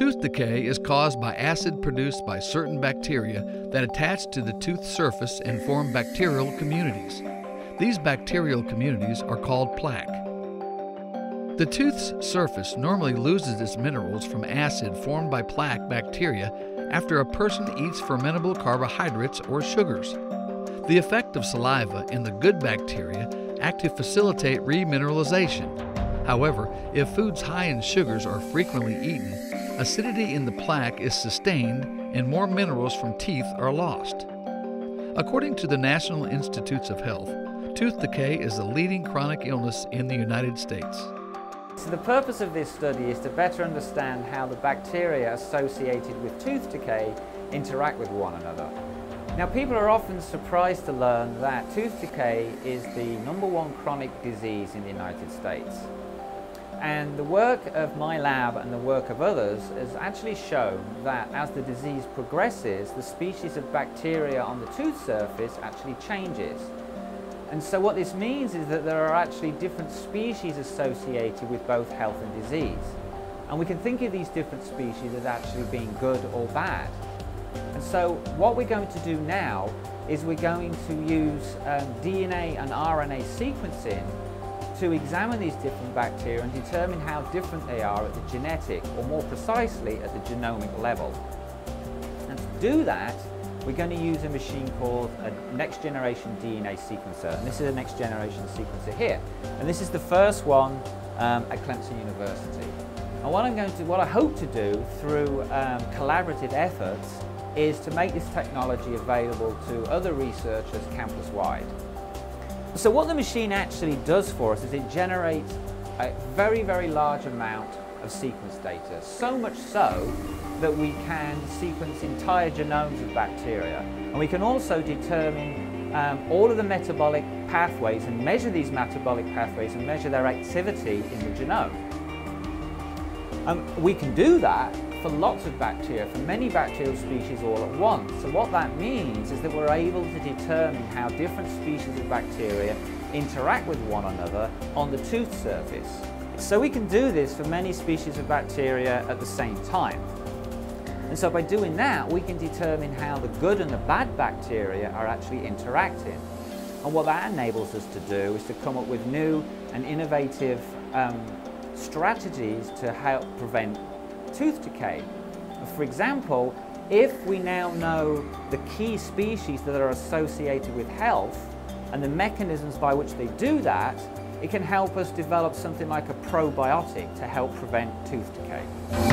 Tooth decay is caused by acid produced by certain bacteria that attach to the tooth surface and form bacterial communities. These bacterial communities are called plaque. The tooth's surface normally loses its minerals from acid formed by plaque bacteria after a person eats fermentable carbohydrates or sugars. The effect of saliva in the good bacteria act to facilitate remineralization. However, if foods high in sugars are frequently eaten, acidity in the plaque is sustained and more minerals from teeth are lost. According to the National Institutes of Health, tooth decay is the leading chronic illness in the United States. So the purpose of this study is to better understand how the bacteria associated with tooth decay interact with one another. Now people are often surprised to learn that tooth decay is the number one chronic disease in the United States. And the work of my lab and the work of others has actually shown that as the disease progresses, the species of bacteria on the tooth surface actually changes. And so what this means is that there are actually different species associated with both health and disease. And we can think of these different species as actually being good or bad. And so what we're going to do now is we're going to use um, DNA and RNA sequencing to examine these different bacteria and determine how different they are at the genetic, or more precisely, at the genomic level. And to do that, we're going to use a machine called a next generation DNA sequencer. And this is a next generation sequencer here. And this is the first one um, at Clemson University. And what I'm going to, what I hope to do through um, collaborative efforts is to make this technology available to other researchers campus-wide. So what the machine actually does for us is it generates a very, very large amount of sequence data. So much so that we can sequence entire genomes of bacteria. And we can also determine um, all of the metabolic pathways and measure these metabolic pathways and measure their activity in the genome. Um, we can do that for lots of bacteria, for many bacterial species all at once. So what that means is that we're able to determine how different species of bacteria interact with one another on the tooth surface. So we can do this for many species of bacteria at the same time. And so by doing that, we can determine how the good and the bad bacteria are actually interacting. And what that enables us to do is to come up with new and innovative um, strategies to help prevent tooth decay. For example, if we now know the key species that are associated with health and the mechanisms by which they do that, it can help us develop something like a probiotic to help prevent tooth decay.